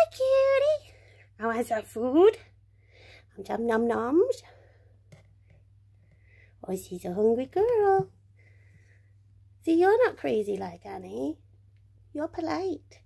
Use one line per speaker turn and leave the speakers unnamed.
Hi, cutie. Oh, want some food? Nom nom noms. Oh, she's a hungry girl. See, you're not crazy like Annie. You're polite.